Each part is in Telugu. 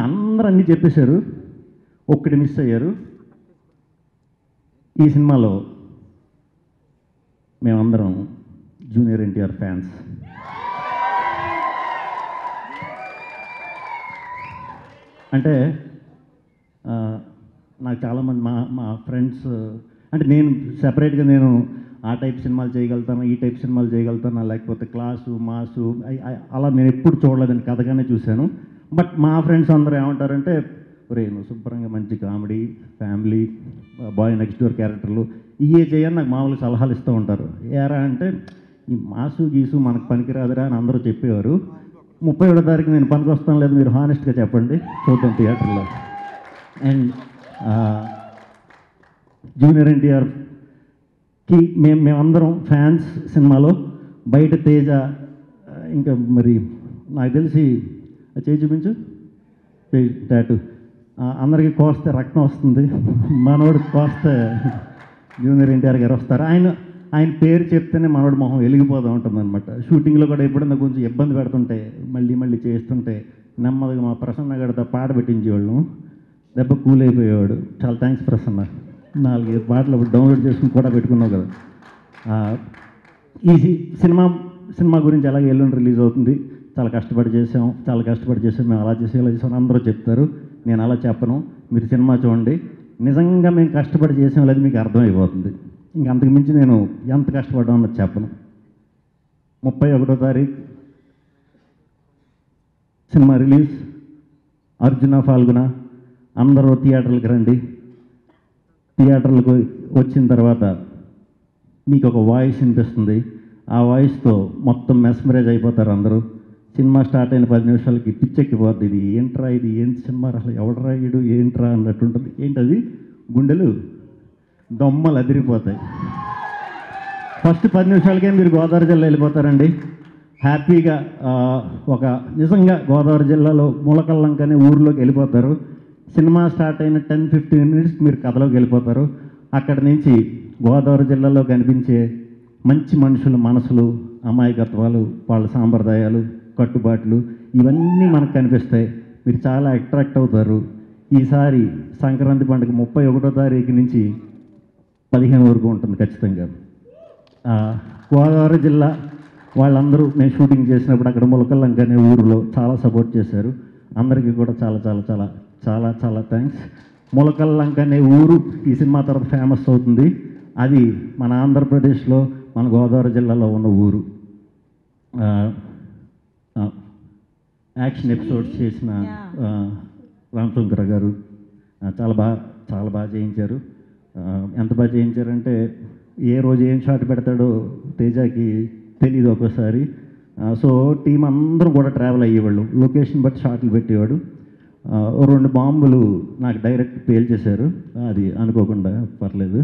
అందరూ అన్నీ చెప్పేశారు. ఒక్కటి మిస్ అయ్యారు. ఈ సినిమాలో మేమందరం జూనియర్ ఎన్టీఆర్ ఫ్యాన్స్. అంటే నాకు చాలామంది మా మా ఫ్రెండ్స్ అంటే నేను సెపరేట్గా నేను ఆ టైప్ సినిమాలు చేయగలుగుతాను ఈ టైప్ సినిమాలు చేయగలుగుతాను లేకపోతే క్లాసు మాసు అలా నేను ఎప్పుడు చూడలేదని కథగానే చూశాను. బట్ మా ఫ్రెండ్స్ అందరూ ఏమంటారంటే ఒరే నువ్వు శుభ్రంగా మంచి comedy family boy next door క్యారెక్టర్లు ఇవే చేయని నాకు మామూలుగా సలహాలు ఇస్తూ ఉంటారు. ఏరా అంటే ఈ మాసు గీసు మనకు పనికిరాదురా అని అందరూ చెప్పేవారు. ముప్పై ఏడో తారీఖు నేను పనికి వస్తాను లేదు మీరు హానెస్ట్గా చెప్పండి. చూద్దాం థియేటర్లో. అండ్ జూనియర్ కి మేము మేమందరం ఫ్యాన్స్ సినిమాలో. బయట తేజ ఇంకా మరి నాకు తెలిసి చేయి చూపించు. టాటు. అందరికీ కోస్తే రక్తం వస్తుంది. మనోడు కోస్తే జూనియర్ ఎన్టీఆర్ గారు వస్తారు. ఆయన ఆయన పేరు చెప్తేనే మనోడు మొహం వెలిగిపోతూ ఉంటుంది అనమాట షూటింగ్లో కూడా ఎప్పుడన్నా కొంచెం ఇబ్బంది పెడుతుంటే మళ్ళీ మళ్ళీ చేస్తుంటే నెమ్మదిగా మా ప్రసన్న గారితో పాట పెట్టించేవాళ్ళం. దెబ్బ కూల్ అయిపోయేవాడు చాలా థ్యాంక్స్ ప్రసన్న. నాలుగైదు పాటలు డౌన్లోడ్ చేసుకుని కూడా పెట్టుకున్నావు కదా. ఈ సినిమా సినిమా గురించి అలాగే ఎల్లుండి రిలీజ్ అవుతుంది? చాలా కష్టపడి చేసాం చాలా కష్టపడి చేసాం మేము అలా చేసాం ఇలా చేసాం అందరూ చెప్తారు. నేను అలా చెప్పను మీరు సినిమా చూడండి. నిజంగా మేము కష్టపడి చేసాం లేదు మీకు అర్థమైపోతుంది. ఇంక అంతకుమించి నేను ఎంత కష్టపడ్డాం అన్నది చెప్పను. ముప్పై ఒకటో తారీఖు సినిమా రిలీజ్. అర్జున ఫాల్గుణ అందరూ థియేటర్లకు రండి. థియేటర్లకు వచ్చిన తర్వాత మీకు ఒక వాయిస్ వినిపిస్తుంది. ఆ వాయిస్తో మొత్తం మెస్మరైజ్ అయిపోతారు అందరూ. సినిమా స్టార్ట్ అయిన పది నిమిషాలకి పిచ్చెక్కిపోద్ది. ఇది ఏంట్రా ఇది? ఏంటి సినిమా అసలు ఎవడరా ఇడు ఏంట్రా? అన్నట్టు ఉంటుంది ఏంటది? గుండెలు దొమ్మలు అదిరిపోతాయి. ఫస్ట్ పది నిమిషాలకే మీరు గోదావరి జిల్లా వెళ్ళిపోతారండి. హ్యాపీగా ఒక నిజంగా గోదావరి జిల్లాలో మూలకల్లంకనే ఊర్లోకి వెళ్ళిపోతారు. సినిమా స్టార్ట్ అయిన టెన్ ఫిఫ్టీన్ మినిట్స్ మీరు కథలోకి వెళ్ళిపోతారు. అక్కడి నుంచి గోదావరి జిల్లాలో కనిపించే మంచి మనుషుల మనసులు అమాయకత్వాలు వాళ్ళ సాంప్రదాయాలు కట్టుబాట్లు ఇవన్నీ మనకు కనిపిస్తాయి. మీరు చాలా అట్రాక్ట్ అవుతారు. ఈసారి సంక్రాంతి పండుగ ముప్పై ఒకటో తారీఖు నుంచి పదిహేను వరకు ఉంటుంది ఖచ్చితంగా. గోదావరి జిల్లా వాళ్ళందరూ మేము షూటింగ్ చేసినప్పుడు అక్కడ ములకల్లంకనే ఊరిలో చాలా సపోర్ట్ చేశారు. అందరికీ కూడా చాలా చాలా చాలా చాలా చాలా థ్యాంక్స్ ములకల్లంక అనే ఊరు ఈ సినిమా తర్వాత ఫేమస్ అవుతుంది. అది మన ఆంధ్రప్రదేశ్లో మన గోదావరి జిల్లాలో ఉన్న ఊరు. యాక్షన్ ఎపిసోడ్స్ చేసిన రామశంకర గారు చాలా బాగా చాలా బాగా చేయించారు. ఎంత బాగా చేయించారంటే ఏ రోజు ఏం షాట్ పెడతాడో తేజాకి తెలియదు ఒక్కోసారి. సో టీం అందరూ కూడా ట్రావెల్ అయ్యేవాళ్ళు. లొకేషన్ బట్టి షాట్లు పెట్టేవాడు. రెండు బాంబులు నాకు డైరెక్ట్ పేల్చేశారు అది అనుకోకుండా పర్లేదు.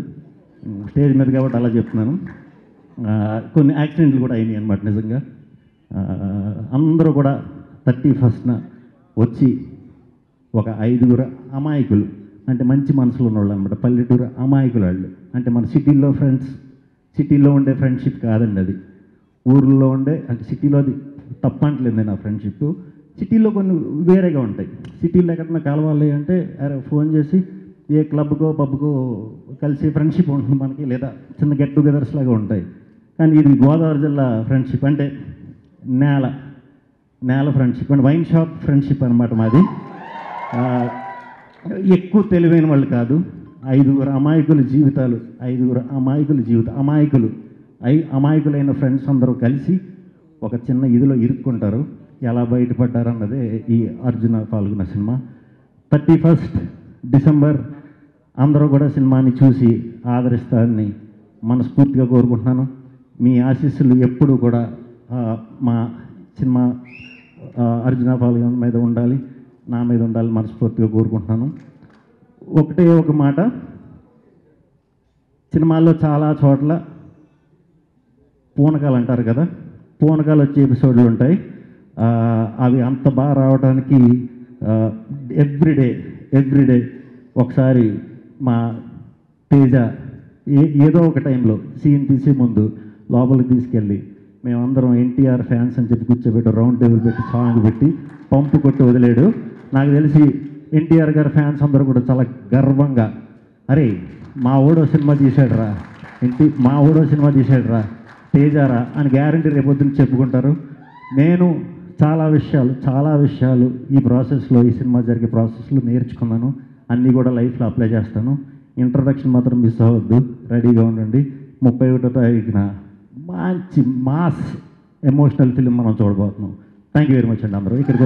స్టేజ్ మీద కాబట్టి అలా చెప్తున్నాను. కొన్ని యాక్సిడెంట్లు కూడా అయినాయి అనమాట నిజంగా. అందరూ కూడా థర్టీ ఫస్ట్న వచ్చి ఒక ఐదుగురు అమాయకులు అంటే మంచి మనసులో ఉన్నవాళ్ళు అనమాట పల్లెటూరు అమాయకులు వాళ్ళు. అంటే మన సిటీల్లో ఫ్రెండ్స్ సిటీలో ఉండే ఫ్రెండ్షిప్ కాదండి అది. ఊర్లో ఉండే అంటే సిటీలో అది తప్పంటలేదు నా ఫ్రెండ్షిప్. సిటీలో కొన్ని వేరేగా ఉంటాయి. సిటీలో ఎక్కడన్నా కలవాలి అంటే ఫోన్ చేసి ఏ క్లబ్కో పబ్కో కలిసి ఫ్రెండ్షిప్ ఉంటుంది మనకి లేదా చిన్న గెట్ టుగెదర్స్ లాగా ఉంటాయి. కానీ ఇది గోదావరి జిల్లా ఫ్రెండ్షిప్ అంటే నేల నేల ఫ్రెండ్షిప్ అంటే వైన్ షాప్ ఫ్రెండ్షిప్ అనమాట మాది. ఎక్కువ తెలివైన వాళ్ళు కాదు. ఐదుగురు అమాయకుల జీవితాలు ఐదుగురు అమాయకుల జీవిత అమాయకులు ఐ అమాయకులైన ఫ్రెండ్స్ అందరూ కలిసి ఒక చిన్న ఇదిలో ఇరుక్కుంటారు. ఎలా బయటపడ్డారు అన్నదే ఈ అర్జున పాల్గొన్న సినిమా. థర్టీ ఫస్ట్ డిసెంబర్ అందరూ కూడా సినిమాని చూసి ఆదరిస్తారని మనస్ఫూర్తిగా కోరుకుంటున్నాను. మీ ఆశీస్సులు ఎప్పుడూ కూడా మా సినిమా అర్జున పాల్గొన మీద ఉండాలి. నా మీద ఉండాలి మనస్ఫూర్తిగా కోరుకుంటున్నాను. ఒకటే ఒక మాట. సినిమాల్లో చాలా చోట్ల పూనకాలు అంటారు కదా. పూనకాలు వచ్చే ఎపిసోడ్లు ఉంటాయి. అవి అంత బాగా రావడానికి ఎవ్రీడే ఎవ్రీడే ఒకసారి మా తేజ ఏ ఏదో ఒక టైంలో సీన్ తీసే ముందు లోపలికి తీసుకెళ్ళి మేమందరం ఎన్టీఆర్ ఫ్యాన్స్ అని చెప్పి కూర్చోబెట్టి రౌండ్ టేబుల్ పెట్టి సాంగ్ పెట్టి పంపు కొట్టి వదిలేడు. నాకు తెలిసి ఎన్టీఆర్ గారి ఫ్యాన్స్ అందరూ కూడా చాలా గర్వంగా అరే మా ఓడో సినిమా తీసాడురా ఇంటి మా ఓడో సినిమా తీసాడురా తేజారా అని గ్యారంటీ రేపొద్దున చెప్పుకుంటారు. నేను చాలా విషయాలు చాలా విషయాలు ఈ ప్రాసెస్లో ఈ సినిమా జరిగే ప్రాసెస్లో నేర్చుకున్నాను. అన్నీ కూడా లైఫ్లో అప్లై చేస్తాను. ఇంట్రడక్షన్ మాత్రం మిస్ అవ్వద్దు. రెడీగా ఉండండి. ముప్పై ఒకటో తారీఖున మంచి మాస్ ఎమోషనల్ ఫిలిం మనం చూడబోతున్నాం. థ్యాంక్ యూ వెరీ మచ్ అండి అందరూ. ఇక్కడికి